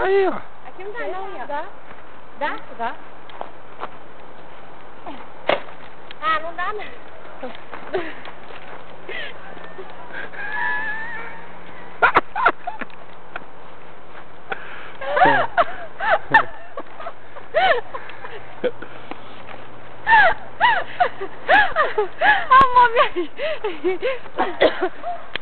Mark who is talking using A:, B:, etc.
A: Aí, ó.
B: Aqui não dá não, ó. Dá? Dá? Dá. Ah, não dá não. Ah, mami.